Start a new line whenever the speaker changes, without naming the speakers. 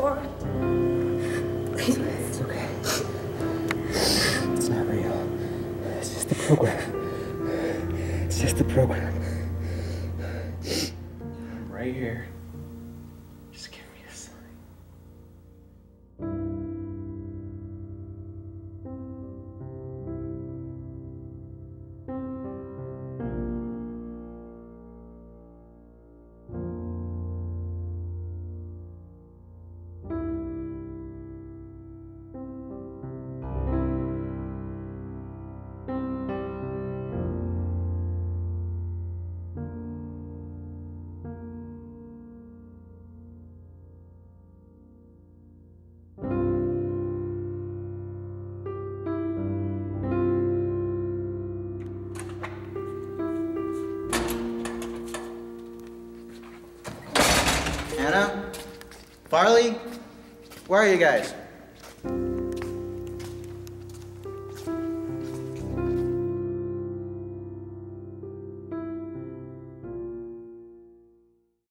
Please.
It's okay. It's not real. It's just the program. It's just the program.
Right here.
Anna? Farley? Where are you guys?